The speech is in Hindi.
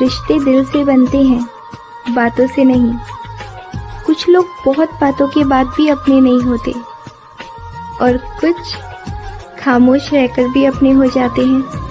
रिश्ते दिल से बनते हैं, बातों से नहीं। कुछ लोग बहुत बातों के बाद भी अपने नहीं होते, और कुछ खामोश रहकर भी अपने हो जाते हैं।